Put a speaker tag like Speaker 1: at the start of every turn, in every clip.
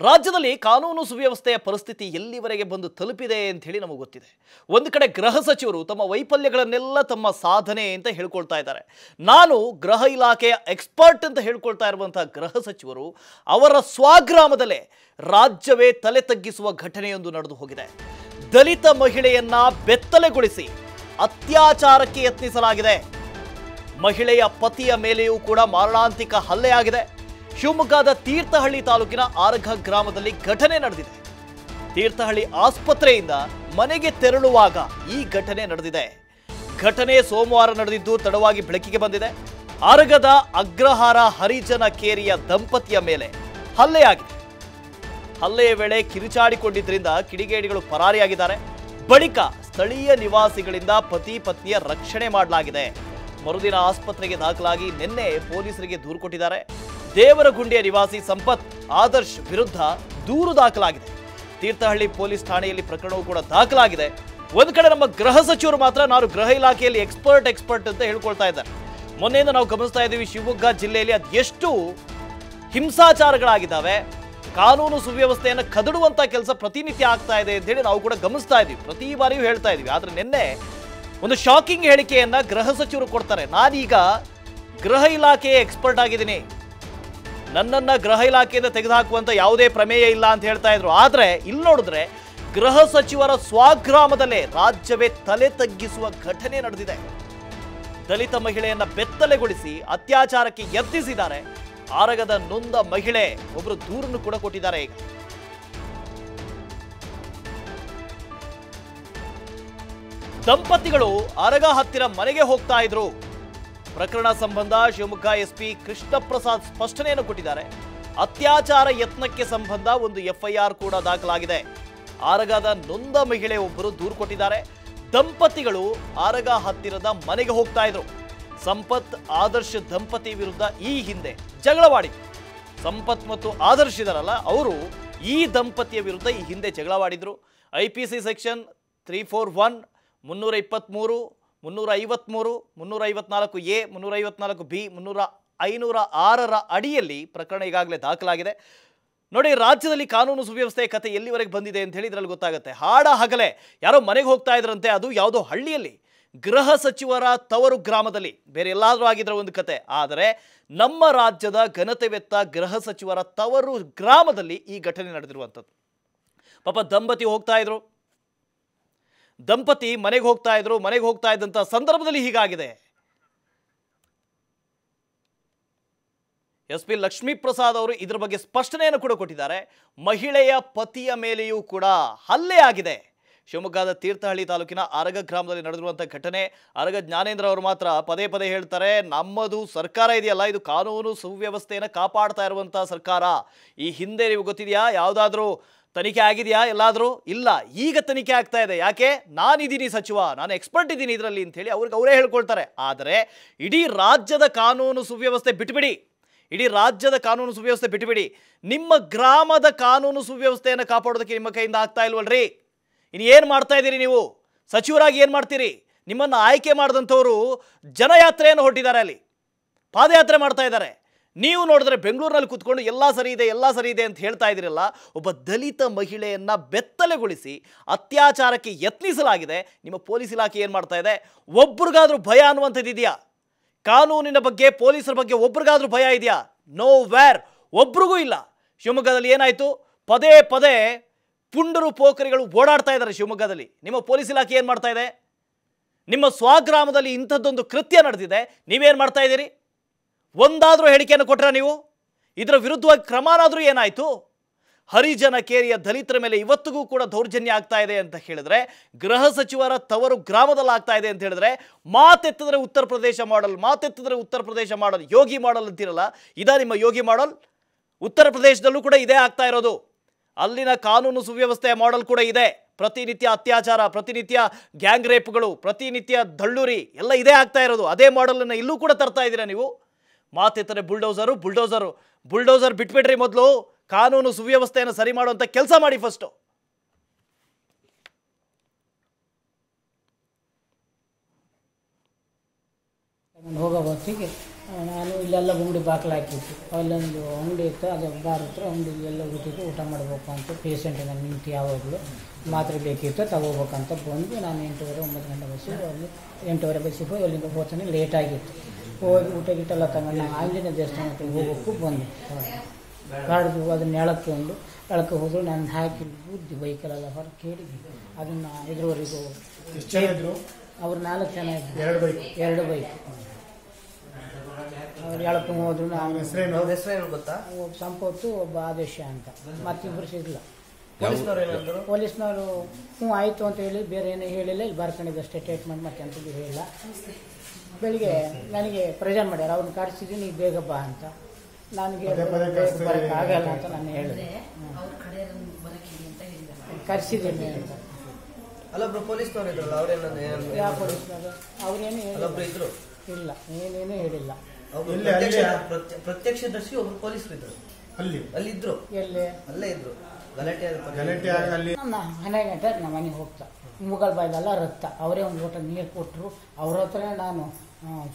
Speaker 1: ರಾಜ್ಯದಲ್ಲಿ ಕಾನೂನು ಸುವ್ಯವಸ್ಥೆಯ ಪರಿಸ್ಥಿತಿ ಎಲ್ಲಿವರೆಗೆ ಬಂದು ತಲುಪಿದೆ ಅಂತ ಹೇಳಿ ನಮಗೆ ಗೊತ್ತಿದೆ. ಒಂದು ಕಡೆ ಗೃಹ ಸಚಿವರು ತಮ್ಮ ವೈಫಲ್ಯಗಳನ್ನೆಲ್ಲ ತಮ್ಮ ಸಾಧನೆ ಅಂತ ಹೇಳ್ಕೊಳ್ತಾ ಇದ್ದಾರೆ. ನಾನು ಗೃಹ ಇಲಾಖೆಯ ಎಕ್ಸ್ಪರ್ಟ್ ಅಂತ ಹೇಳ್ಕೊಳ್ತಾ ಇರುವಂತಹ ಗೃಹ ಸಚಿವರು ಅವರ ಸ್ವಗ್ರಾಮದಲ್ಲೇ ರಾಜ್ಯವೇ ತಲೆ ತಗ್ಗಿಸುವ ಘಟನೆಯೊಂದು ನಡೆದು ಹೋಗಿದೆ. ದಲಿತ ಮಹಿಳೆಯನ್ನ ಬೆತ್ತಲೆಗೊಳಿಸಿ ಅತ್ಯಾಚಾರಕ್ಕೆ ಯತ್ನಿಸಲಾಗಿದೆ. ಮಹಿಳೆಯ ಪತಿಯ ಮೇಲೆಯೂ ಕೂಡ ಮಾರಣಾಂತಿಕ ಹಲ್ಲೆಯಾಗಿದೆ ಶಿವಮೊಗ್ಗದ ತೀರ್ಥಹಳ್ಳಿ ತಾಲೂಕಿನ ಆರಘ ಗ್ರಾಮದಲ್ಲಿ ಘಟನೆ ನಡೆದಿದೆ. ತೀರ್ಥಹಳ್ಳಿ ಆಸ್ಪತ್ರೆಯಿಂದ ಮನೆಗೆ ತೆರಳುವಾಗ ಈ ಘಟನೆ ನಡೆದಿದೆ. ಘಟನೆ ಸೋಮವಾರ ನಡೆದಿದ್ದು ತಡವಾಗಿ ಬೆಳಕಿಗೆ ಬಂದಿದೆ. ಆರಗದ ಅಗ್ರಹಾರ ಹರಿಜನ ಕೇರಿಯ ದಂಪತಿಯ ಮೇಲೆ ಹಲ್ಲೆಯಾಗಿದೆ. ಹಲ್ಲೆಯ ವೇಳೆ ಕಿರುಚಾಡಿಕೊಂಡಿದ್ದರಿಂದ ಕಿಡಿಗೇಡಿಗಳು ಪರಾರಿಯಾಗಿದ್ದಾರೆ. ಬಳಿಕ ಸ್ಥಳೀಯ ನಿವಾಸಿಗಳಿಂದ ಪತಿ ಪತ್ನಿಯ ರಕ್ಷಣೆ ಮಾಡಲಾಗಿದೆ. ಮರುದಿನ ಆಸ್ಪತ್ರೆಗೆ ದಾಖಲಾಗಿ ನಿನ್ನೆ ಪೊಲೀಸರಿಗೆ ದೂರು ಕೊಟ್ಟಿದ್ದಾರೆ. ದೇವರಗುಂಡಿಯ ನಿವಾಸಿ ಸಂಪತ್ ಆದರ್ಶ್ ವಿರುದ್ಧ ದೂರು ದಾಖಲಾಗಿದೆ. ತೀರ್ಥಹಳ್ಳಿ ಪೊಲೀಸ್ ಠಾಣೆಯಲ್ಲಿ ಪ್ರಕರಣವು ಕೂಡ ದಾಖಲಾಗಿದೆ. ಒಂದು ಕಡೆ ನಮ್ಮ ಗೃಹ ಸಚಿವರು ಮಾತ್ರ ನಾನು ಗೃಹ ಇಲಾಖೆಯಲ್ಲಿ ಎಕ್ಸ್ಪರ್ಟ್ ಎಕ್ಸ್ಪರ್ಟ್ ಅಂತ ಹೇಳ್ಕೊಳ್ತಾ ಇದ್ದಾರೆ. ಮೊನ್ನೆಯಿಂದ ನಾವು ಗಮನಿಸ್ತಾ ಇದ್ದೀವಿ, ಶಿವಮೊಗ್ಗ ಜಿಲ್ಲೆಯಲ್ಲಿ ಅದೆಷ್ಟು ಹಿಂಸಾಚಾರಗಳಾಗಿದ್ದಾವೆ. ಕಾನೂನು ಸುವ್ಯವಸ್ಥೆಯನ್ನು ಕದಡುವಂತ ಕೆಲಸ ಪ್ರತಿನಿತ್ಯ ಆಗ್ತಾ ಇದೆ ಅಂತ ಹೇಳಿ ನಾವು ಕೂಡ ಗಮನಿಸ್ತಾ ಪ್ರತಿ ಬಾರಿಯೂ ಹೇಳ್ತಾ ಇದ್ದೀವಿ. ಆದ್ರೆ ನಿನ್ನೆ ಒಂದು ಶಾಕಿಂಗ್ ಹೇಳಿಕೆಯನ್ನ ಗೃಹ ಸಚಿವರು ಕೊಡ್ತಾರೆ. ನಾನೀಗ ಗೃಹ ಇಲಾಖೆಯ ಎಕ್ಸ್ಪರ್ಟ್ ಆಗಿದ್ದೀನಿ. ನನ್ನನ್ನ ಗೃಹ ಇಲಾಖೆಯಿಂದ ತೆಗೆದುಹಾಕುವಂತ ಯಾವುದೇ ಪ್ರಮೇಯ ಇಲ್ಲ ಅಂತ ಹೇಳ್ತಾ ಇದ್ರು. ಆದ್ರೆ ಇಲ್ಲಿ ನೋಡಿದ್ರೆ ಗೃಹ ಸಚಿವರ ಸ್ವಗ್ರಾಮದಲ್ಲೇ ರಾಜ್ಯವೇ ತಲೆ ತಗ್ಗಿಸುವ ಘಟನೆ ನಡೆದಿದೆ. ದಲಿತ ಮಹಿಳೆಯನ್ನ ಬೆತ್ತಲೆಗೊಳಿಸಿ ಅತ್ಯಾಚಾರಕ್ಕೆ ಯತ್ನಿಸಿದ್ದಾರೆ. ಆರಗದ ನೊಂದ ಮಹಿಳೆ ಒಬ್ಬರು ದೂರನ್ನು ಕೂಡ ಕೊಟ್ಟಿದ್ದಾರೆ ಈಗ. ದಂಪತಿಗಳು ಆರಗ ಹತ್ತಿರ ಮನೆಗೆ ಹೋಗ್ತಾ ಇದ್ರು. ಪ್ರಕರಣ ಸಂಬಂಧ ಶಿವಮೊಗ್ಗ ಎಸ್ಪಿ ಕೃಷ್ಣ ಪ್ರಸಾದ್ ಸ್ಪಷ್ಟನೆಯನ್ನು ಕೊಟ್ಟಿದ್ದಾರೆ. ಅತ್ಯಾಚಾರ ಯತ್ನಕ್ಕೆ ಸಂಬಂಧ ಒಂದು ಎಫ್ಐಆರ್ ಕೂಡ ದಾಖಲಾಗಿದೆ. ಆರಗದ ನೊಂದ ಮಹಿಳೆ ಒಬ್ಬರು ದೂರು ಕೊಟ್ಟಿದ್ದಾರೆ. ದಂಪತಿಗಳು ಆರಗ ಹತ್ತಿರದ ಮನೆಗೆ ಹೋಗ್ತಾ ಇದ್ರು. ಸಂಪತ್ ಆದರ್ಶ ದಂಪತಿ ವಿರುದ್ಧ ಈ ಹಿಂದೆ ಜಗಳವಾಡಿದ್ರು ಸಂಪತ್ ಮತ್ತು ಆದರ್ಶ್ ಇದಾರಲ್ಲ, ಅವರು ಈ ದಂಪತಿಯ ವಿರುದ್ಧ ಈ ಹಿಂದೆ ಜಗಳವಾಡಿದ್ರು. I P C section three four one ಮುನ್ನೂರ ಇಪ್ಪತ್ತ್ಮೂರು ಮುನ್ನೂರ ಐವತ್ತ್ಮೂರು ಮುನ್ನೂರ ಐವತ್ನಾಲ್ಕು ಎ ಮುನ್ನೂರ ಐವತ್ನಾಲ್ಕು ಬಿ ಮುನ್ನೂರ ಐನೂರ ಆರರ ಅಡಿಯಲ್ಲಿ ಪ್ರಕರಣ ಈಗಾಗಲೇ ದಾಖಲಾಗಿದೆ. ನೋಡಿ, ರಾಜ್ಯದಲ್ಲಿ ಕಾನೂನು ಸುವ್ಯವಸ್ಥೆ ಕತೆ ಎಲ್ಲಿವರೆಗೆ ಬಂದಿದೆ ಅಂತ ಹೇಳಿ ಇದರಲ್ಲಿ ಗೊತ್ತಾಗುತ್ತೆ. ಹಾಡ ಹಗಲೆ, ಯಾರೋ ಮನೆಗೆ ಹೋಗ್ತಾ ಇದ್ರಂತೆ, ಅದು ಯಾವುದೋ ಹಳ್ಳಿಯಲ್ಲಿ. ಗೃಹ ಸಚಿವರ ತವರು ಗ್ರಾಮದಲ್ಲಿ, ಬೇರೆ ಎಲ್ಲಾದರೂ ಆಗಿದ್ರ ಒಂದು ಕತೆ. ಆದರೆ, ನಮ್ಮ ರಾಜ್ಯದ ಘನತೆವೆತ್ತ ಗೃಹ ಸಚಿವರ ತವರು ಗ್ರಾಮದಲ್ಲಿ ಈ ಘಟನೆ ನಡೆದಿರುವಂಥದ್ದು. ಪಾಪ ದಂಪತಿ ಹೋಗ್ತಾ ಇದ್ರು. ದಂಪತಿ ಮನೆಗೆ ಹೋಗ್ತಾ ಇದ್ರು, ಮನೆಗೆ ಹೋಗ್ತಾ ಇದ್ದಂಥ ಸಂದರ್ಭದಲ್ಲಿ ಹೀಗಾಗಿದೆ. ಎಸ್ ಪಿ ಲಕ್ಷ್ಮೀಪ್ರಸಾದ್ ಅವರು ಇದ್ರ ಬಗ್ಗೆ ಸ್ಪಷ್ಟನೆಯನ್ನು ಕೂಡ ಕೊಟ್ಟಿದ್ದಾರೆ. ಮಹಿಳೆಯ ಪತಿಯ ಮೇಲೆಯೂ ಕೂಡ ಹಲ್ಲೆ ಆಗಿದೆ. ಶಿವಮೊಗ್ಗದ ತೀರ್ಥಹಳ್ಳಿ ತಾಲೂಕಿನ ಅರಗ ಗ್ರಾಮದಲ್ಲಿ ನಡೆದಿರುವಂಥ ಘಟನೆ, ಅರಗ ಜ್ಞಾನೇಂದ್ರ ಅವರು ಮಾತ್ರ ಪದೇ ಪದೇ ಹೇಳ್ತಾರೆ, ನಮ್ಮದು ಸರ್ಕಾರ ಇದೆಯಲ್ಲ, ಇದು ಕಾನೂನು ಸುವ್ಯವಸ್ಥೆಯನ್ನು ಕಾಪಾಡ್ತಾ ಇರುವಂಥ ಸರ್ಕಾರ. ಈ ಹಿಂದೆ ನೀವು ಗೊತ್ತಿದೆಯಾ? ಯಾವುದಾದ್ರೂ ತನಿಖೆ ಆಗಿದೆಯಾ? ಎಲ್ಲಾದರೂ? ಇಲ್ಲ. ಈಗ ತನಿಖೆ ಆಗ್ತಾ ಇದೆ. ಯಾಕೆ? ನಾನಿದ್ದೀನಿ ಸಚಿವ. ನಾನು ಎಕ್ಸ್ಪರ್ಟ್ ಇದ್ದೀನಿ ಇದರಲ್ಲಿ ಅಂಥೇಳಿ ಅವ್ರಿಗೆ ಅವರೇ ಹೇಳ್ಕೊಳ್ತಾರೆ. ಆದರೆ ಇಡೀ ರಾಜ್ಯದ ಕಾನೂನು ಸುವ್ಯವಸ್ಥೆ ಬಿಟ್ಬಿಡಿ. ಇಡೀ ರಾಜ್ಯದ ಕಾನೂನು ಸುವ್ಯವಸ್ಥೆ ಬಿಟ್ಬಿಡಿ. ನಿಮ್ಮ ಗ್ರಾಮದ ಕಾನೂನು ಸುವ್ಯವಸ್ಥೆಯನ್ನು ಕಾಪಾಡೋದಕ್ಕೆ ನಿಮ್ಮ ಕೈಯಿಂದ ಆಗ್ತಾ ಇಲ್ವಲ್ರಿ? ಇನ್ನು ಏನು ಮಾಡ್ತಾ ಇದ್ದೀರಿ ನೀವು? ಸಚಿವರಾಗಿ ಏನು ಮಾಡ್ತೀರಿ? ನಿಮ್ಮನ್ನು ಆಯ್ಕೆ ಮಾಡಿದಂಥವರು ಜನಯಾತ್ರೆಯನ್ನು ಹೊಟ್ಟಿದ್ದಾರೆ ಅಲ್ಲಿ. ಪಾದಯಾತ್ರೆ ಮಾಡ್ತಾ ಇದ್ದಾರೆ. ನೀವು ನೋಡಿದ್ರೆ ಬೆಂಗಳೂರಲ್ಲಿ ಕೂತ್ಕೊಂಡು ಎಲ್ಲ ಸರಿ ಇದೆ, ಎಲ್ಲ ಸರಿ ಇದೆ ಅಂತ ಹೇಳ್ತಾ ಇದ್ದೀರಲ್ಲ, ಒಬ್ಬ ದಲಿತ ಮಹಿಳೆಯನ್ನು ಬೆತ್ತಲೆಗೊಳಿಸಿ ಅತ್ಯಾಚಾರಕ್ಕೆ ಯತ್ನಿಸಲಾಗಿದೆ. ನಿಮ್ಮ ಪೊಲೀಸ್ ಇಲಾಖೆ ಏನು ಮಾಡ್ತಾ ಇದೆ? ಒಬ್ರಿಗಾದ್ರೂ ಭಯ ಅನ್ನುವಂಥದ್ದು ಇದೆಯಾ? ಕಾನೂನಿನ ಬಗ್ಗೆ, ಪೊಲೀಸರ ಬಗ್ಗೆ ಒಬ್ರಿಗಾದ್ರೂ ಭಯ ಇದೆಯಾ? ನೋ ವ್ಯಾರ್ ಒಬ್ರಿಗೂ ಇಲ್ಲ. ಶಿವಮೊಗ್ಗದಲ್ಲಿ ಏನಾಯಿತು? ಪದೇ ಪದೇ ಪುಂಡರು ಪೋಖರಿಗಳು ಓಡಾಡ್ತಾ ಇದ್ದಾರೆ ಶಿವಮೊಗ್ಗದಲ್ಲಿ. ನಿಮ್ಮ ಪೊಲೀಸ್ ಇಲಾಖೆ ಏನು ಮಾಡ್ತಾ ಇದೆ? ನಿಮ್ಮ ಸ್ವಗ್ರಾಮದಲ್ಲಿ ಇಂಥದ್ದೊಂದು ಕೃತ್ಯ ನಡೆದಿದೆ. ನೀವೇನು ಮಾಡ್ತಾ ಇದ್ದೀರಿ? ಒಂದಾದರೂ ಹೇಳಿಕೆಯನ್ನು ಕೊಟ್ಟರೆ ನೀವು? ಇದರ ವಿರುದ್ಧವಾಗಿ ಕ್ರಮನಾದರೂ ಏನಾಯಿತು? ಹರಿಜನ ಕೇರಿಯ ದಲಿತರ ಮೇಲೆ ಇವತ್ತಿಗೂ ಕೂಡ ದೌರ್ಜನ್ಯ ಆಗ್ತಾ ಇದೆ ಅಂತ ಹೇಳಿದ್ರೆ, ಗೃಹ ಸಚಿವರ ತವರು ಗ್ರಾಮದಲ್ಲಿ ಆಗ್ತಾ ಇದೆ ಅಂತ ಹೇಳಿದ್ರೆ, ಮಾತೆತ್ತಿದ್ರೆ ಉತ್ತರ ಪ್ರದೇಶ ಮಾಡಲ್, ಮಾತೆತ್ತಿದ್ರೆ ಉತ್ತರ ಪ್ರದೇಶ ಮಾಡಲ್, ಯೋಗಿ ಮಾಡಲ್ ಅಂತಿರಲ್ಲ, ಇದಾ ನಿಮ್ಮ ಯೋಗಿ ಮಾಡಲ್? ಉತ್ತರ ಪ್ರದೇಶದಲ್ಲೂ ಕೂಡ ಇದೇ ಆಗ್ತಾ ಇರೋದು. ಅಲ್ಲಿನ ಕಾನೂನು ಸುವ್ಯವಸ್ಥೆಯ ಮಾಡೆಲ್ ಕೂಡ ಇದೆ. ಪ್ರತಿನಿತ್ಯ ಅತ್ಯಾಚಾರ, ಪ್ರತಿನಿತ್ಯ ಗ್ಯಾಂಗ್ ರೇಪ್ಗಳು, ಪ್ರತಿನಿತ್ಯ ದಳ್ಳೂರಿ, ಎಲ್ಲ ಇದೇ ಆಗ್ತಾ ಇರೋದು. ಅದೇ ಮಾಡಲನ್ನು ಇಲ್ಲೂ ಕೂಡ ತರ್ತಾ ಇದ್ದೀರಾ ನೀವು? ಮಾತೆತ್ತರೆ ಬುಲ್ಡೋಸರು ಬುಲ್ಡೋಸರು. ಬುಲ್ಡೋಸರ್ ಬಿಟ್ಬಿಡ್ರಿ ಮೊದಲು. ಕಾನೂನು ಸುವ್ಯವಸ್ಥೆಯನ್ನು ಸರಿ ಮಾಡುವಂಥ ಕೆಲಸ ಮಾಡಿ ಫಸ್ಟು
Speaker 2: ಹೋಗೋ ಹೊತ್ತಿಗೆ. ನಾನು ಇಲ್ಲೆಲ್ಲ ಅಂಗಡಿ ಬಾಕ್ಲ ಹಾಕಿತ್ತು ಅಲ್ಲೊಂದು ಅಂಗಡಿ ಇತ್ತು, ಅದು ಬಾರ್ ಹತ್ರ ಅಂಗಡಿ ಎಲ್ಲ ಊಟಿದ್ದು ಊಟ ಮಾಡಬೇಕು ಅಂತ ಪೇಷಂಟ್ ನಾನು ನಿಂತು ಯಾವಾಗಲೂ ಮಾತ್ರೆ ಬೇಕಿತ್ತು ತಗೋಬೇಕಂತ ಬಂದು ನಾನು ಎಂಟೂವರೆ, ಒಂಬತ್ತು ಗಂಟೆ ಬಸ್ಸಿಗೆ ಅಲ್ಲಿ ಎಂಟೂವರೆ ಬಸ್ಸಿಗೆ ಹೋಗಿ ಅಲ್ಲಿಂದ ಹೋಗ್ತಾನೆ. ಲೇಟ್ ಆಗಿತ್ತು. ಹೋಗಿ ಊಟ ಗೀಟ ಎಲ್ಲ ತಗೊಂಡು ನಾವು ಆಂಜನೇಯ ದೇವಸ್ಥಾನಕ್ಕೆ ಹೋಗೋಕ್ಕೂ ಬಂದೆ. ಕಾಡ್ದು ಅದನ್ನ ಎಳಕೊಂಡು ಎಳಕ್ಕೆ ಹೋದ್ರು ನಾನು ಹಾಕಿ ಬುದ್ಧಿ ಬೈಕಲ್ಲೆಲ್ಲ ಹೊರ ಕೇಳಿದ್ವಿ ಅದನ್ನು ಇದ್ರವರೆಗೂ
Speaker 3: ಎಷ್ಟು ಜನ ಇದ್ರು?
Speaker 2: ಅವ್ರು ನಾಲ್ಕು ಜನ ಇದ್ರು.
Speaker 3: ಎರಡು ಬೈಕ್.
Speaker 2: ಎರಡು ಬೈಕ್. ಅವ್ರು ಎಳಕ್ಕೆ ಹೋದ್ರು ನಾನು
Speaker 3: ಹೆಸರೇನು?
Speaker 4: ಹೆಸರೇನು ಗೊತ್ತಾ?
Speaker 2: ಒಬ್ಬ ಸಂಪತ್ತು ಒಬ್ಬ ಆದೇಶ ಅಂತ. ಮತ್ತಿಬ್ಬರು ಸಿಗ್ಲ
Speaker 4: ಪೊಲೀಸ್ನವ್ರು
Speaker 2: ಹ್ಞೂ ಆಯಿತು ಅಂತ ಹೇಳಿ ಬೇರೆ ಏನೂ ಹೇಳಿಲ್ಲ. ಇಲ್ಲಿ ಬರ್ಕೊಂಡಿದ್ದಷ್ಟೇ ಟ್ರೀಟ್ಮೆಂಟ್ ಮತ್ತೆ ಅಂತ ಹೇಳಿಲ್ಲ. ಬೆಳಿಗ್ಗೆ ನನಗೆ ಪ್ರೆಸೆಂಟ್ ಮಾಡ್ಯಾರ ಅವ್ರನ್ನ ಕರೆಸಿದ್ದೀನಿ ಬೇಗ ಬಾ ಅಂತ. ನನಗೆ ಆಗಲ್ಲ ಅಂತ ನಾನು ಹೇಳಿದೆ. ಕರೆಸಿದ್ದೀನಿ ಅಂತ.
Speaker 4: ಅಲ್ಲೊಬ್ರು ಪೊಲೀಸ್ನವ್ರು ಇದ್ರಲ್ಲ ಅವ್ರೇನಂದ್ರೆ
Speaker 2: ಯಾವ ಪೊಲೀಸ್ನವರು? ಅವ್ರೇನು
Speaker 4: ಇದ್ರು?
Speaker 2: ಇಲ್ಲ ಏನೇನೂ ಹೇಳಿಲ್ಲ.
Speaker 4: ಪ್ರತ್ಯಕ್ಷದರ್ಶಿ ಒಬ್ರು ಪೊಲೀಸರು ಇದ್ರು.
Speaker 3: ಅಲ್ಲಿ?
Speaker 4: ಅಲ್ಲಿ ಇದ್ರು.
Speaker 2: ಎಲ್ಲಿ?
Speaker 4: ಅಲ್ಲೇ ಇದ್ರು. ಗಲಾಟೆ ಆದ ಪರಿಸ್ಥಿತಿ.
Speaker 3: ಗಲಾಟೆ ಆಗ ಅಲ್ಲಿ?
Speaker 2: ನಮ್ಮ ಹನ್ನೆರಡು ಗಂಟೆ ನಮ್ಮ ಮನೆಗೆ ಹೋಗ್ತಾ. ಮುಗಲ್ ಬಾಯ್ದೆಲ್ಲ ರಕ್ತ. ಅವರೇ ಒಂದು ಲೋಟ ನೀರು ಕೊಟ್ಟರು ಅವ್ರ ಹತ್ರ ನಾನು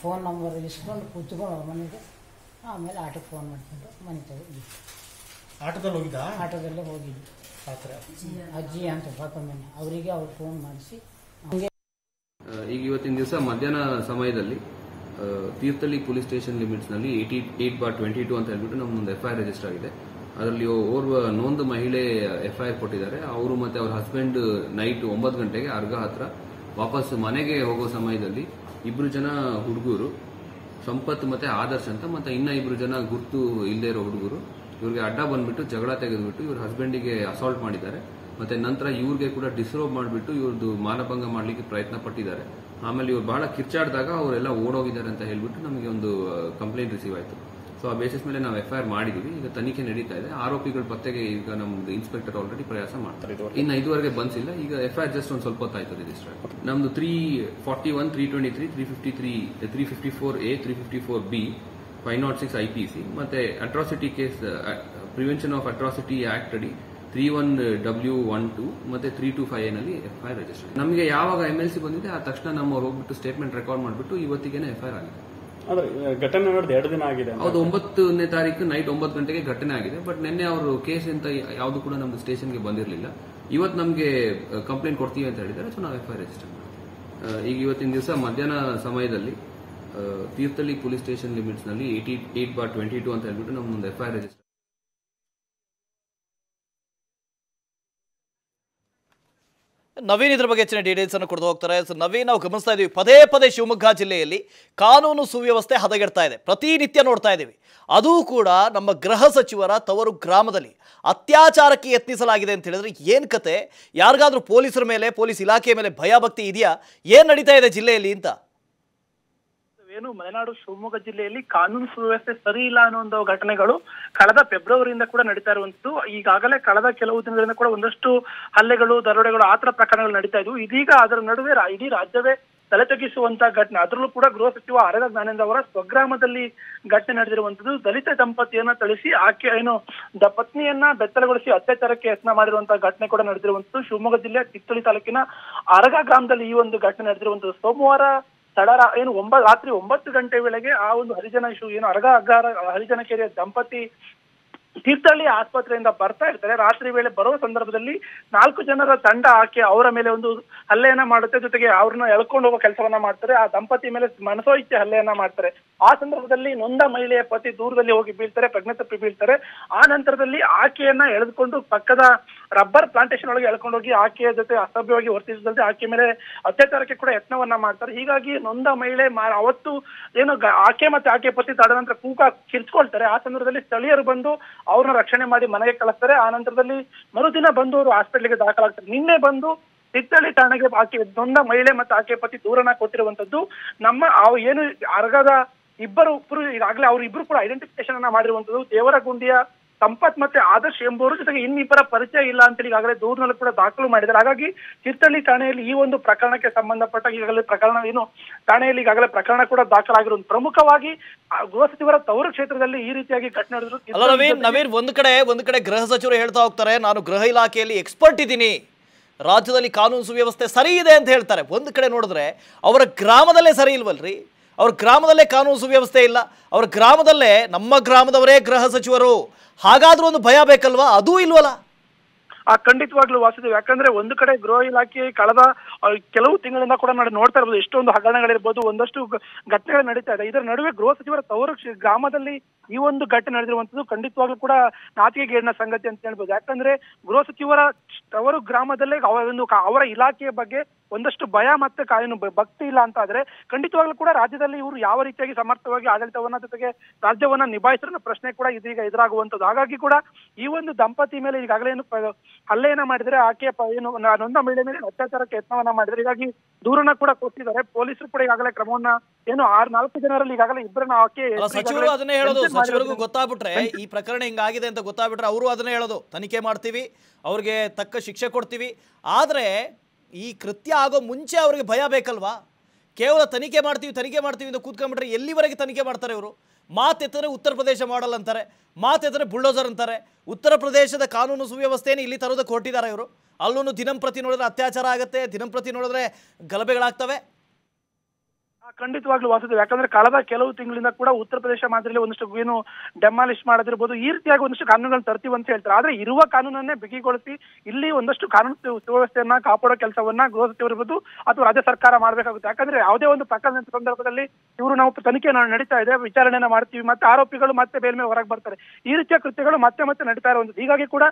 Speaker 2: ಫೋನ್ ನಂಬರ್ ಇಸ್ಕೊಂಡು ಕೂತ್ಕೊಂಡು ಅವ್ರ ಮನೆಗೆ ಆಮೇಲೆ ಆಟೋ ಫೋನ್ ಮಾಡಿಕೊಂಡು ಮನೆ ತಗೊಂಡು
Speaker 3: ಆಟೋದಲ್ಲಿ ಹೋಗಿದ್ದ?
Speaker 2: ಆಟೋದಲ್ಲೇ ಹೋಗಿದ್ವಿ
Speaker 3: ಪಾತ್ರೆ
Speaker 2: ಅಜ್ಜಿ ಅಂತ ಪಾಪ ಮನೆ ಅವರಿಗೆ ಅವ್ರು ಫೋನ್ ಮಾಡಿಸಿ. ಹಂಗೆ
Speaker 5: ಈಗ ಇವತ್ತಿನ ದಿವಸ ಮಧ್ಯಾಹ್ನ ಸಮಯದಲ್ಲಿ Thirthahalli police station ಲಿಮಿಟ್ಸ್ನಲ್ಲಿ eighty, eight bar twenty two ಅಂತ ಹೇಳ್ಬಿಟ್ಟು ನಮ್ಮೊಂದು ಎಫ್ ಐ ರಿಜಿಸ್ಟರ್ ಆಗಿದೆ. ಅದರಲ್ಲಿ ಓರ್ವ ನೊಂದು ಮಹಿಳೆ ಎಫ್ ಐ ಆರ್ ಕೊಟ್ಟಿದ್ದಾರೆ. ಅವರು ಮತ್ತೆ ಅವ್ರ ಹಸ್ಬೆಂಡ್ ನೈಟ್ ಒಂಬತ್ತು ಗಂಟೆಗೆ ಅರ್ಘ ಹತ್ರ ವಾಪಸ್ ಮನೆಗೆ ಹೋಗೋ ಸಮಯದಲ್ಲಿ ಇಬ್ರು ಜನ ಹುಡುಗರು, ಸಂಪತ್ ಮತ್ತೆ ಆದರ್ಶ್ ಅಂತ ಮತ್ತೆ ಇನ್ನ ಇಬ್ರು ಜನ ಗುರ್ತು ಇಲ್ಲದೆ ಇರೋ ಹುಡುಗರು, ಇವರಿಗೆ ಅಡ್ಡ ಬಂದ್ಬಿಟ್ಟು ಜಗಳ ತೆಗೆದ್ಬಿಟ್ಟು ಇವ್ರ ಹಸ್ಬೆಂಡಿಗೆ ಅಸಾಲ್ಟ್ ಮಾಡಿದ್ದಾರೆ. ಮತ್ತೆ ನಂತರ ಇವ್ರಿಗೆ ಕೂಡ ಡಿಸ್ರೋಬ್ ಮಾಡಿಬಿಟ್ಟು ಇವ್ರದ್ದು ಮಾನಭಂಗ ಮಾಡಲಿಕ್ಕೆ ಪ್ರಯತ್ನ ಪಟ್ಟಿದ್ದಾರೆ. ಆಮೇಲೆ ಇವ್ರು ಬಹಳ ಕಿರ್ಚಾಡಿದಾಗ ಅವರೆಲ್ಲ ಓಡೋಗಿದ್ದಾರೆ ಅಂತ ಹೇಳ್ಬಿಟ್ಟು ನಮಗೆ ಒಂದು ಕಂಪ್ಲೇಂಟ್ ರಿಸೀವ್ ಆಯಿತು. ಸೊ ಆ ಬೇಸಿಸ್ ಮೇಲೆ ನಾವು ಎಫ್ಐಆರ್ ಆರ್ ಮಾಡಿದೀವಿ. ಈಗ ತನಿಖೆ ನಡೀತಾ ಇದೆ. ಆರೋಪಿಗಳ ಪತ್ತೆಗೆ ಈಗ ನಮ್ದು ಇನ್ಸ್ಪೆಕ್ಟರ್ ಆಲ್ರೆಡಿ ಪ್ರಯಾಸ ಮಾಡ್ತಾರೆ. ಇನ್ನು ಇದುವರೆಗೆ ಬಂದಿಲ್ಲ. ಈಗ ಎಫ್ಐಆರ್ ಜಸ್ಟ್ ಒಂದು ಸ್ವಲ್ಪ ಹೊತ್ತಾಯ್ತು ರಿಜಿಸ್ಟರ್ ನಮ್ದು three forty one three twenty three three fifty three three fifty four A three fifty four B five nought six I P C ಮತ್ತೆ atrocity case prevention of atrocity act ಅಡಿ three one W one two ಮತ್ತೆ three two ಫೈವ್ನಲ್ಲಿ F I register ನಮಗೆ ಯಾವಾಗ M L C ಬಂದಿದೆ ಆ ತಕ್ಷಣ ನಮ್ಮ ಹೋಗ್ಬಿಟ್ಟು ಸ್ಟೇಟ್ಮೆಂಟ್ ರೆಕಾರ್ಡ್ ಮಾಡಿಬಿಟ್ಟು ಇವತ್ತಿಗೆ ಎಫ್ ಐ ಆರ್ ಆಗಿದೆ
Speaker 6: ಆದ್ರೆ ಘಟನೆ ನಡೆದ ಎರಡು ದಿನ ಆಗಿದೆ
Speaker 5: ಹೌದು ಒಂಬತ್ತನೇ ತಾರೀಕು ನೈಟ್ ಒಂಬತ್ತು ಗಂಟೆಗೆ ಘಟನೆ ಆಗಿದೆ ಬಟ್ ನಿನ್ನೆ ಅವರು ಕೇಸ್ ಅಂತ ಯಾವುದು ಕೂಡ ನಮ್ದು ಸ್ಟೇಷನ್ಗೆ ಬಂದಿರಲಿಲ್ಲ. ಇವತ್ತು ನಮಗೆ ಕಂಪ್ಲೇಂಟ್ ಕೊಡ್ತೀವಿ ಅಂತ ಹೇಳಿದ್ದಾರೆ ಸೊ ನಾವು ಎಫ್ ಐ ರಿಜಿಸ್ಟರ್ ಈಗ ಇವತ್ತಿನ ದಿವಸ ಮಧ್ಯಾಹ್ನ ಸಮಯದಲ್ಲಿ Thirthahalli police station ಲಿಮಿಟ್ಸ್ನಲ್ಲಿ eighty eight bar twenty two ಅಂತ ಹೇಳ್ಬಿಟ್ಟು ನಮ್ಮೊಂದು ಎಫ್ ಐ ರಿಜಿಸ್ಟರ್
Speaker 1: ನವೀನ್ ಇದ್ರ ಬಗ್ಗೆ ಹೆಚ್ಚಿನ ಡೀಟೇಲ್ಸ್ ಅನ್ನು ಕೊಡ್ದು ಹೋಗ್ತಾರೆ. ಸೊ ನವೀನ್, ನಾವು ಗಮನಿಸ್ತಾ ಇದೀವಿ, ಪದೇ ಪದೇ ಶಿವಮೊಗ್ಗ ಜಿಲ್ಲೆಯಲ್ಲಿ ಕಾನೂನು ಸುವ್ಯವಸ್ಥೆ ಹದಗೆಡ್ತಾ ಇದೆ. ಪ್ರತಿನಿತ್ಯ ನೋಡ್ತಾ ಇದ್ದೀವಿ ಅದೂ ಕೂಡ ನಮ್ಮ ಗೃಹ ಸಚಿವರ ತವರು ಗ್ರಾಮದಲ್ಲಿ ಅತ್ಯಾಚಾರಕ್ಕೆ ಯತ್ನಿಸಲಾಗಿದೆ ಅಂತ ಹೇಳಿದ್ರೆ ಏನು ಕತೆ? ಯಾರಿಗಾದ್ರೂ ಪೊಲೀಸರ ಮೇಲೆ, ಪೊಲೀಸ್ ಇಲಾಖೆ ಮೇಲೆ ಭಯಭಕ್ತಿ ಇದೆಯಾ? ಏನು ನಡೀತಾ ಇದೆ ಜಿಲ್ಲೆಯಲ್ಲಿ ಅಂತ?
Speaker 7: ಏನು ಮಲೆನಾಡು ಶಿವಮೊಗ್ಗ ಜಿಲ್ಲೆಯಲ್ಲಿ ಕಾನೂನು ಸುವ್ಯವಸ್ಥೆ ಸರಿ ಇಲ್ಲ ಅನ್ನೋ ಘಟನೆಗಳು ಕಳೆದ ಫೆಬ್ರವರಿಯಿಂದ ಕೂಡ ನಡೀತಾ ಇರುವಂತದ್ದು ಈಗಾಗಲೇ ಕಳೆದ ಕೆಲವು ದಿನಗಳಿಂದ ಕೂಡ ಒಂದಷ್ಟು ಹಲ್ಲೆಗಳು, ದರೋಡೆಗಳು ಆತರ ಪ್ರಕರಣಗಳು ನಡೀತಾ ಇದ್ವು. ಇದೀಗ ಅದರ ನಡುವೆ ಇಡೀ ರಾಜ್ಯವೇ ತಲೆ ತಗ್ಗಿಸುವಂತಹ ಘಟನೆ. ಅದರಲ್ಲೂ ಕೂಡ ಗೃಹ ಸಚಿವ ಆರಗ ಜ್ಞಾನೇಂದ್ರ ಅವರ ಸ್ವಗ್ರಾಮದಲ್ಲಿ ಘಟನೆ ನಡೆದಿರುವಂತದ್ದು ದಲಿತ ದಂಪತಿಯನ್ನ ಥಳಿಸಿ ಆಕೆ ಏನು ದ ಪತ್ನಿಯನ್ನ ಬೆತ್ತಲಗೊಳಿಸಿ ಅತ್ಯಾಚಾರಕ್ಕೆ ಯತ್ನ ಮಾಡಿರುವಂತಹ ಘಟನೆ ಕೂಡ ನಡೆದಿರುವಂತದ್ದು ಶಿವಮೊಗ್ಗ ಜಿಲ್ಲೆಯ ಚಿತ್ತಳಿ ತಾಲೂಕಿನ ಅರಗ ಗ್ರಾಮದಲ್ಲಿ ಈ ಒಂದು ಘಟನೆ ನಡೆದಿರುವಂತದ್ದು ಸೋಮವಾರ ತಡ ಏನು ಒಂಬ ರಾತ್ರಿ ಒಂಬತ್ತು ಗಂಟೆ ವೇಳೆಗೆ ಆ ಒಂದು ಹರಿಜನ ಶೂ ಏನು ಅರ್ಗ ಅಗ್ಗಾರ ಹರಿಜನ ಕೆರೆಯ ದಂಪತಿ ತೀರ್ಥಹಳ್ಳಿ ಆಸ್ಪತ್ರೆಯಿಂದ ಬರ್ತಾ ಇರ್ತಾರೆ. ರಾತ್ರಿ ವೇಳೆ ಬರುವ ಸಂದರ್ಭದಲ್ಲಿ ನಾಲ್ಕು ಜನರ ತಂಡ ಹಾಕಿ ಅವರ ಮೇಲೆ ಒಂದು ಹಲ್ಲೆಯನ್ನ ಮಾಡುತ್ತೆ. ಜೊತೆಗೆ ಅವ್ರನ್ನ ಎಳ್ಕೊಂಡು ಹೋಗೋ ಕೆಲಸವನ್ನ ಮಾಡ್ತಾರೆ. ಆ ದಂಪತಿ ಮೇಲೆ ಮನಸೋ ಇಚ್ಛೆ ಹಲ್ಲೆಯನ್ನ ಮಾಡ್ತಾರೆ. ಆ ಸಂದರ್ಭದಲ್ಲಿ ನೊಂದ ಮಹಿಳೆಯ ಪತಿ ದೂರದಲ್ಲಿ ಹೋಗಿ ಬೀಳ್ತಾರೆ ಪ್ರಜ್ಞೆ ತಪ್ಪಿ ಬೀಳ್ತಾರೆ. ಆ ನಂತರದಲ್ಲಿ ಆಕೆಯನ್ನ ಎಳೆದುಕೊಂಡು ಪಕ್ಕದ ರಬ್ಬರ್ ಪ್ಲಾಂಟೇಶನ್ ಒಳಗೆ ಎಳ್ಕೊಂಡು ಹೋಗಿ ಆಕೆಯ ಜೊತೆ ಅಸಭ್ಯವಾಗಿ ವರ್ತಿಸಿದಂತೆ ಆಕೆ ಮೇಲೆ ಅತ್ಯಾಚಾರಕ್ಕೆ ಕೂಡ ಯತ್ನವನ್ನ ಮಾಡ್ತಾರೆ. ಹೀಗಾಗಿ ನೊಂದ ಮಹಿಳೆ ಅವತ್ತು ಏನು ಆಕೆ ಮತ್ತೆ ಆಕೆ ಪತಿ ತಡ ನಂತರ ಕೂಕ ಕಿರ್ಚ್ಕೊಳ್ತಾರೆ. ಆ ಸಂದರ್ಭದಲ್ಲಿ ಸ್ಥಳೀಯರು ಬಂದು ಅವ್ರನ್ನ ರಕ್ಷಣೆ ಮಾಡಿ ಮನೆಗೆ ಕಳಿಸ್ತಾರೆ. ಆ ನಂತರದಲ್ಲಿ ಮರುದಿನ ಬಂದು ಅವರು ಹಾಸ್ಪಿಟ್ಲಿಗೆ ದಾಖಲಾಗ್ತಾರೆ. ನಿನ್ನೆ ಬಂದು ತಿತ್ತಳ್ಳಿ ಠಾಣೆಗೆ ಆಕೆ ನೊಂದ ಮಹಿಳೆ ಮತ್ತು ಆಕೆ ಪತಿ ದೂರನ ಕೊಟ್ಟಿರುವಂತದ್ದು ನಮ್ಮ ಅವ್ ಏನು ಅರ್ಗದ ಇಬ್ಬರು ಇಬ್ಬರು ಈಗಾಗಲೇ ಅವ್ರು ಇಬ್ರು ಕೂಡ ಐಡೆಂಟಿಫಿಕೇಶನ್ ಅನ್ನ ಮಾಡಿರುವಂತದ್ದು ದೇವರಗುಂಡಿಯ ಸಂಪತ್ ಮತ್ತೆ ಆದರ್ಶ್ ಎಂಬುವರು ಜೊತೆಗೆ ಇನ್ನಿಬ್ಬರ ಪರಿಚಯ ಇಲ್ಲ ಅಂತೇಳಿ ಈಗಾಗಲೇ ದೂರಿನಲ್ಲಿ ಕೂಡ ದಾಖಲು ಮಾಡಿದ್ದಾರೆ. ಹಾಗಾಗಿ ತೀರ್ಥಹಳ್ಳಿ ಠಾಣೆಯಲ್ಲಿ ಈ ಒಂದು ಪ್ರಕರಣಕ್ಕೆ ಸಂಬಂಧಪಟ್ಟ ಈಗಾಗಲೇ ಪ್ರಕರಣ ಏನು ಠಾಣೆಯಲ್ಲಿ ಈಗಾಗಲೇ ಪ್ರಕರಣ ಕೂಡ ದಾಖಲಾಗಿರುವುದು ಪ್ರಮುಖವಾಗಿ ಗೃಹ ಸಚಿವರ ತವರು ಕ್ಷೇತ್ರದಲ್ಲಿ ಈ ರೀತಿಯಾಗಿ ಘಟನೆ ನಡೆದ್ರು
Speaker 1: ನವೀನ್ ನವೀನ್ ಒಂದು ಕಡೆ ಒಂದು ಕಡೆ ಗೃಹ ಸಚಿವರು ಹೇಳ್ತಾ ಹೋಗ್ತಾರೆ ನಾನು ಗೃಹ ಇಲಾಖೆಯಲ್ಲಿ ಎಕ್ಸ್ಪರ್ಟ್ ಇದ್ದೀನಿ ರಾಜ್ಯದಲ್ಲಿ ಕಾನೂನು ಸುವ್ಯವಸ್ಥೆ ಸರಿ ಇದೆ ಅಂತ ಹೇಳ್ತಾರೆ. ಒಂದು ಕಡೆ ನೋಡಿದ್ರೆ ಅವರ ಗ್ರಾಮದಲ್ಲೇ ಸರಿ ಇಲ್ವಲ್ರಿ? ಅವ್ರ ಗ್ರಾಮದಲ್ಲೇ ಕಾನೂನು ಸುವ್ಯವಸ್ಥೆ ಇಲ್ಲ. ಅವ್ರ ಗ್ರಾಮದಲ್ಲೇ ನಮ್ಮ ಗ್ರಾಮದವರೇ ಗೃಹ ಸಚಿವರು. ಹಾಗಾದ್ರೂ ಒಂದು ಭಯ ಬೇಕಲ್ವಾ? ಅದೂ ಇಲ್ವಲ್ಲ?
Speaker 7: ಆ, ಖಂಡಿತವಾಗ್ಲೂ ವಾಸುದೇವ್, ಯಾಕಂದ್ರೆ ಒಂದು ಕಡೆ ಗೃಹ ಇಲಾಖೆ ಕಳೆದ ಕೆಲವು ತಿಂಗಳಿಂದ ಕೂಡ ನಾವು ನೋಡ್ತಾ ಇರ್ಬೋದು, ಎಷ್ಟೊಂದು ಹಗರಣಗಳಿರ್ಬೋದು, ಒಂದಷ್ಟು ಘಟನೆಗಳು ನಡೀತಾ ಇದೆ. ಇದರ ನಡುವೆ ಗೃಹ ಸಚಿವರ ತವರು ಗ್ರಾಮದಲ್ಲಿ ಈ ಒಂದು ಘಟನೆ ನಡೆದಿರುವಂತದ್ದು ಖಂಡಿತವಾಗ್ಲೂ ಕೂಡ ನಾಚಿಕೆಗೇಡಿನ ಸಂಗತಿ ಅಂತ ಹೇಳ್ಬೋದು. ಯಾಕಂದ್ರೆ ಗೃಹ ಸಚಿವರ ತವರು ಗ್ರಾಮದಲ್ಲೇ ಅವರ ಇಲಾಖೆಯ ಬಗ್ಗೆ ಒಂದಷ್ಟು ಭಯ ಮತ್ತೆ ಏನು ಭಕ್ತಿ ಇಲ್ಲ ಅಂತ ಆದ್ರೆ ಖಂಡಿತವಾಗ್ಲೂ ಕೂಡ ರಾಜ್ಯದಲ್ಲಿ ಇವರು ಯಾವ ರೀತಿಯಾಗಿ ಸಮರ್ಥವಾಗಿ ಆಡಳಿತವನ್ನ ಜೊತೆಗೆ ರಾಜ್ಯವನ್ನ ನಿಭಾಯಿಸಿರೋ ಪ್ರಶ್ನೆ ಕೂಡ ಇದೀಗ ಎದುರಾಗುವಂತದ್ದು ಹಾಗಾಗಿ ಕೂಡ ಈ ಒಂದು ದಂಪತಿ ಮೇಲೆ ಈಗಾಗಲೇ ಏನು ಹಲ್ಲೆಯನ್ನ ಮಾಡಿದ್ರೆ ಆಕೆ ಏನು ನೊಂದ ಮಹಿಳೆ ಮೇಲೆ ಅತ್ಯಾಚಾರಕ್ಕೆ ಯತ್ನವನ್ನ ಮಾಡಿದ್ರೆ ಹೀಗಾಗಿ ದೂರನ್ನ ಕೂಡ ಕೊಟ್ಟಿದ್ದಾರೆ. ಪೊಲೀಸರು ಕೂಡ ಈಗಾಗಲೇ ಕ್ರಮವನ್ನ ಏನು ಆರು ನಾಲ್ಕು ಜನರಲ್ಲಿ ಈಗಾಗಲೇ ಇಬ್ಬರನ್ನ ಆಕೆ
Speaker 1: ಸಚಿವರು ಅದನ್ನೇ ಹೇಳೋದು. ಸಚಿವರಿಗೂ ಗೊತ್ತಾಗ್ಬಿಟ್ರೆ ಈ ಪ್ರಕರಣ ಹಿಂಗಾಗಿದೆ ಅಂತ ಗೊತ್ತಾಗ್ಬಿಟ್ರೆ ಅವರು ಅದನ್ನೇ ಹೇಳೋದು. ತನಿಖೆ ಮಾಡ್ತೀವಿ ಅವ್ರಿಗೆ ತಕ್ಕ ಶಿಕ್ಷೆ ಕೊಡ್ತೀವಿ. ಆದರೆ ಈ ಕೃತ್ಯ ಆಗೋ ಮುಂಚೆ ಅವ್ರಿಗೆ ಭಯ ಬೇಕಲ್ವಾ? ಕೇವಲ ತನಿಖೆ ಮಾಡ್ತೀವಿ ತನಿಖೆ ಮಾಡ್ತೀವಿ ಅಂತ ಕೂತ್ಕೊಂಡ್ಬಿಟ್ರೆ ಎಲ್ಲಿವರೆಗೆ ತನಿಖೆ ಮಾಡ್ತಾರೆ ಇವರು? ಮಾತೆತ್ತರೆ ಉತ್ತರ ಪ್ರದೇಶ ಮಾಡಲ್ ಅಂತಾರೆ, ಮಾತೆತ್ತರೆ ಬುಲ್ಡೋಸರ್ ಅಂತಾರೆ, ಉತ್ತರ ಪ್ರದೇಶದ ಕಾನೂನು ಸುವ್ಯವಸ್ಥೆಯನ್ನು ಇಲ್ಲಿ ತರೋದಕ್ಕೆ ಹೊರಟಿದ್ದಾರೆ ಇವರು. ಅಲ್ಲೂ ದಿನಂಪ್ರತಿ ನೋಡಿದ್ರೆ ಅತ್ಯಾಚಾರ ಆಗುತ್ತೆ, ದಿನಂಪ್ರತಿ ನೋಡಿದ್ರೆ ಗಲಭೆಗಳಾಗ್ತವೆ.
Speaker 7: ಖಂಡಿತವಾಗ್ಲೂ ವಾಸುದೇವ್. ಯಾಕಂದ್ರೆ ಕಳೆದ ಕೆಲವು ತಿಂಗಳಿಂದ ಕೂಡ ಉತ್ತರ ಪ್ರದೇಶ ಮಾದರಿಯಲ್ಲಿ ಒಂದಷ್ಟು ಏನು ಡೆಮಾಲಿಶ್ ಮಾಡದಿರ್ಬೋದು, ಈ ರೀತಿಯಾಗಿ ಒಂದಷ್ಟು ಕಾನೂನುಗಳನ್ನು ತರ್ತೀವಿ ಅಂತ ಹೇಳ್ತಾರೆ. ಆದ್ರೆ ಇರುವ ಕಾನೂನನ್ನೇ ಬಿಗಿಗೊಳಿಸಿ ಇಲ್ಲಿ ಒಂದಷ್ಟು ಕಾನೂನು ಸುವ್ಯವಸ್ಥೆಯನ್ನ ಕಾಪಾಡೋ ಕೆಲಸವನ್ನ ಗೃಹ ಸಚಿವರು ಅಥವಾ ರಾಜ್ಯ ಸರ್ಕಾರ ಮಾಡಬೇಕಾಗುತ್ತೆ. ಯಾಕಂದ್ರೆ ಯಾವುದೇ ಒಂದು ಪ್ರಕರಣದ ಸಂದರ್ಭದಲ್ಲಿ ಇವರು ನಾವು ತನಿಖೆ ನಡೀತಾ ಇದೆ, ವಿಚಾರಣೆನ ಮಾಡ್ತೀವಿ, ಮತ್ತೆ ಆರೋಪಿಗಳು ಮತ್ತೆ ಬೇಲ್ಮೆ ಹೊರಗೆ ಬರ್ತಾರೆ. ಈ ರೀತಿಯ ಕೃತ್ಯಗಳು ಮತ್ತೆ ಮತ್ತೆ ನಡೀತಾ ಇರುವಂತದ್ದು ಹೀಗಾಗಿ ಕೂಡ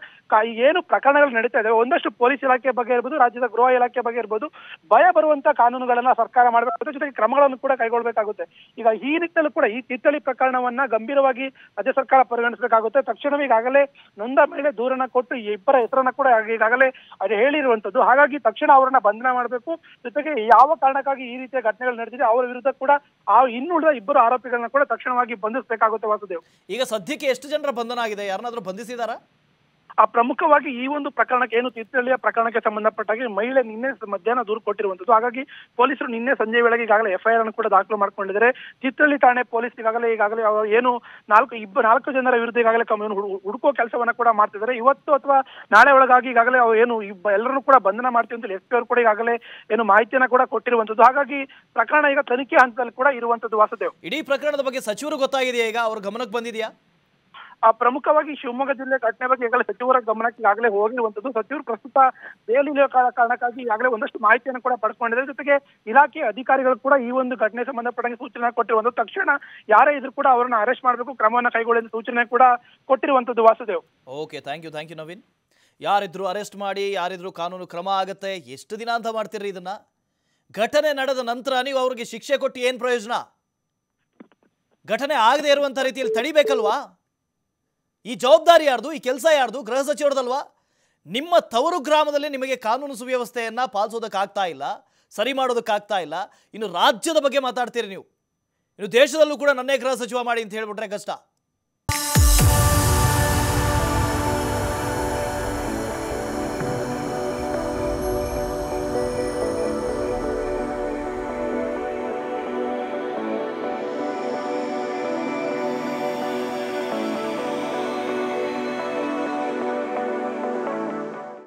Speaker 7: ಏನು ಪ್ರಕರಣಗಳು ನಡೀತಾ ಇದೆ ಒಂದಷ್ಟು ಪೊಲೀಸ್ ಇಲಾಖೆ ಬಗ್ಗೆ ಇರ್ಬೋದು, ರಾಜ್ಯದ ಗೃಹ ಇಲಾಖೆ ಬಗ್ಗೆ ಇರ್ಬೋದು, ಭಯ ಬರುವಂತ ಕಾನೂನುಗಳನ್ನ ಸರ್ಕಾರ ಮಾಡಬೇಕು. ಜೊತೆಗೆ ಜೊತೆಗೆ ಕ್ರಮಗಳನ್ನು ಕೂಡ ಕೈಗೊಳ್ಳಬೇಕಾಗುತ್ತೆ ಈಗ ಈ ನಿಟ್ಟಿನಲ್ಲೂ ಕೂಡ ಈ ತಿತ್ತಳಿ ಪ್ರಕರಣವನ್ನ ಗಂಭೀರವಾಗಿ ರಾಜ್ಯ ಸರ್ಕಾರ ಪರಿಗಣಿಸಬೇಕಾಗುತ್ತೆ. ತಕ್ಷಣವೇ ಈಗಾಗಲೇ ನೊಂದ ಮೇಲೆ ದೂರನ್ನ ಕೊಟ್ಟು ಇಬ್ಬರ ಹೆಸರನ್ನ ಕೂಡ ಈಗಾಗಲೇ ಅದು ಹೇಳಿರುವಂತದ್ದು ಹಾಗಾಗಿ ತಕ್ಷಣ ಅವರನ್ನ ಬಂಧನ ಮಾಡಬೇಕು. ಜೊತೆಗೆ ಯಾವ ಕಾರಣಕ್ಕಾಗಿ ಈ ರೀತಿಯ ಘಟನೆಗಳು ನಡೆದಿದೆ ಅವರ ವಿರುದ್ಧ ಕೂಡ ಆ ಇನ್ನುಳಿದ ಇಬ್ಬರು ಆರೋಪಿಗಳನ್ನ ಕೂಡ ತಕ್ಷಣವಾಗಿ ಬಂಧಿಸಬೇಕಾಗುತ್ತೆ ವಾಸುದೇವ್.
Speaker 1: ಈಗ ಸದ್ಯಕ್ಕೆ ಎಷ್ಟು ಜನರ ಬಂಧನ ಆಗಿದೆ? ಯಾರನ್ನಾದ್ರೂ ಬಂಧಿಸಿದಾರಾ?
Speaker 7: ಆ ಪ್ರಮುಖವಾಗಿ ಈ ಒಂದು ಪ್ರಕರಣಕ್ಕೆ ಏನು ತೀರ್ಥಹಳ್ಳಿಯ ಪ್ರಕರಣಕ್ಕೆ ಸಂಬಂಧಪಟ್ಟಾಗಿ ಮಹಿಳೆ ನಿನ್ನೆ ಮಧ್ಯಾಹ್ನ ದೂರು ಕೊಟ್ಟಿರುವಂತದ್ದು ಹಾಗಾಗಿ ಪೊಲೀಸರು ನಿನ್ನೆ ಸಂಜೆ ವೇಳೆಗೆ ಈಗಾಗಲೇ ಎಫ್ಐಆರ್ ಅನ್ನು ಕೂಡ ದಾಖಲು ಮಾಡ್ಕೊಂಡಿದ್ದಾರೆ. ತೀರ್ಥಹಳ್ಳಿ ಠಾಣೆ ಪೊಲೀಸ್ ಈಗಾಗಲೇ ಈಗಾಗಲೇ ಏನು ನಾಲ್ಕು ಇಬ್ಬರು ನಾಲ್ಕು ಜನರ ವಿರುದ್ಧ ಈಗಾಗಲೇ ಕಮ್ಮಿ ಹುಡುಕೋ ಕೆಲಸವನ್ನ ಕೂಡ ಮಾಡ್ತಿದ್ದಾರೆ. ಇವತ್ತು ಅಥವಾ ನಾಳೆ ಒಳಗಾಗಿ ಈಗಾಗಲೇ ಏನು ಇಬ್ಬ ಎಲ್ಲರನ್ನೂ ಕೂಡ ಬಂಧನ ಮಾಡ್ತೀವಿ ಅಂತ ಎಸ್ ಪಿ ಅವರು ಕೂಡ ಈಗಾಗಲೇ ಏನು ಮಾಹಿತಿಯನ್ನ ಕೂಡ ಕೊಟ್ಟಿರುವಂತದ್ದು ಹಾಗಾಗಿ ಪ್ರಕರಣ ಈಗ ತನಿಖೆ ಹಂತದಲ್ಲಿ ಕೂಡ ಇರುವಂತದ್ದು ವಾಸುದೇವ್.
Speaker 1: ಇಡೀ ಪ್ರಕರಣದ ಬಗ್ಗೆ ಸಚಿವರು ಗೊತ್ತಾಗಿದೆಯಾ ಈಗ? ಅವ್ರ ಗಮನಕ್ಕೆ ಬಂದಿದೆಯಾ?
Speaker 7: ಪ್ರಮುಖವಾಗಿ ಶಿವಮೊಗ್ಗ ಜಿಲ್ಲೆ ಘಟನೆ ಬಗ್ಗೆ ಈಗಾಗಲೇ ಸಚಿವರ ಗಮನಕ್ಕೆ ಈಗಾಗಲೇ ಹೋಗಿರುವಂತದ್ದು ಸಚಿವರು ಪ್ರಸ್ತುತ ಕಾರಣ- ಕಾರಣಕ್ಕಾಗಿ ಈಗಾಗಲೇ ಒಂದಷ್ಟು ಮಾಹಿತಿಯನ್ನು ಕೂಡ ಪಡ್ಕೊಂಡಿದ್ದಾರೆ. ಜೊತೆಗೆ ಇಲಾಖೆ ಅಧಿಕಾರಿಗಳು ಕೂಡ ಈ ಒಂದು ಘಟನೆ ಸಂಬಂಧಪಟ್ಟಂಗೆ ಸೂಚನೆ ಕೊಟ್ಟಿರುವಂತದ್ದು ತಕ್ಷಣ ಯಾರೇ ಇದ್ರು ಕೂಡ ಅವರನ್ನ ಅರೆಸ್ಟ್ ಮಾಡಬೇಕು, ಕ್ರಮವನ್ನು ಕೈಗೊಳ್ಳಿ ಅಂತ ಸೂಚನೆ ಕೂಡ ಕೊಟ್ಟಿರುವಂತದ್ದು Vasudev.
Speaker 1: Okay thank you thank you Naveen ಯಾರಿದ್ರು arrest ಮಾಡಿ, ಯಾರಿದ್ರು ಕಾನೂನು ಕ್ರಮ ಆಗುತ್ತೆ, ಎಷ್ಟು ದಿನ ಅಂತ ಮಾಡ್ತೀರಿ ಇದನ್ನ? ಘಟನೆ ನಡೆದ ನಂತರ ನೀವು ಅವ್ರಿಗೆ ಶಿಕ್ಷೆ ಕೊಟ್ಟು ಏನು ಪ್ರಯೋಜನ? ಘಟನೆ ಆಗದೆ ಇರುವಂತ ರೀತಿಯಲ್ಲಿ ತಡಿಬೇಕಲ್ವಾ? ಈ ಜವಾಬ್ದಾರಿ ಯಾರ್ದು? ಈ ಕೆಲಸ ಯಾರ್ದು? ಗೃಹ ಸಚಿವರದಲ್ವಾ? ನಿಮ್ಮ ತವರು ಗ್ರಾಮದಲ್ಲಿ ನಿಮಗೆ ಕಾನೂನು ಸುವ್ಯವಸ್ಥೆಯನ್ನು ಪಾಲಿಸೋದಕ್ಕಾಗ್ತಾ ಇಲ್ಲ, ಸರಿ ಮಾಡೋದಕ್ಕಾಗ್ತಾ ಇಲ್ಲ. ಇನ್ನು ರಾಜ್ಯದ ಬಗ್ಗೆ ಮಾತಾಡ್ತೀರಿ ನೀವು. ಇನ್ನು ದೇಶದಲ್ಲೂ ಕೂಡ ನನ್ನೇ ಗೃಹ ಸಚಿವ ಮಾಡಿ ಅಂತ ಹೇಳ್ಬಿಟ್ರೆ ಕಷ್ಟ.